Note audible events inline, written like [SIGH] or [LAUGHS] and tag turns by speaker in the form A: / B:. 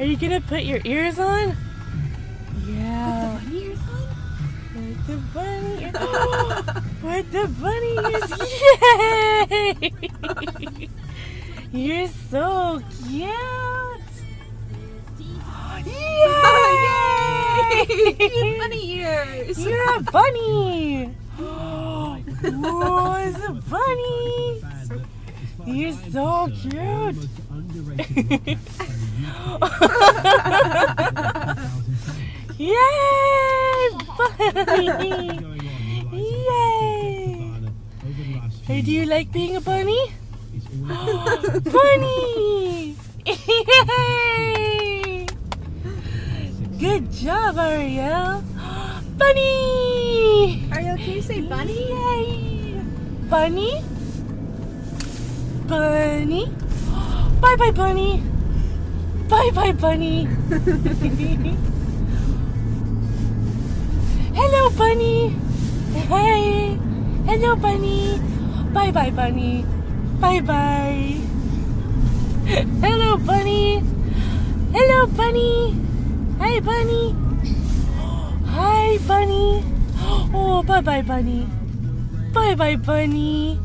A: Are you gonna put your ears on? Yeah.
B: Put Bunny ears on?
A: Put the bunny ears. [LAUGHS] Put the bunny [LAUGHS] ears. Yay! You're so cute. [LAUGHS] Yay!
B: Cute bunny ears.
A: You're a bunny. [GASPS] Oh Whoa, it's a bunny. You're so cute. Yay! Bunny! Yay! Hey, do you like being a bunny? [GASPS] bunny! Yay! [LAUGHS] Good job, Ariel. [GASPS] Bunny!
B: Ariel, can you say bunny?
A: Yay! Bunny? Bunny? Bye bye, bunny! Bye bye, bunny! [LAUGHS] Hello, bunny! Hi! Hello, bunny! Bye bye, bunny! Bye bye! [LAUGHS] Hello, bunny! Hello, bunny! Hi, bunny! Hi, bunny! Oh, bye bye, bunny! Bye bye, bunny!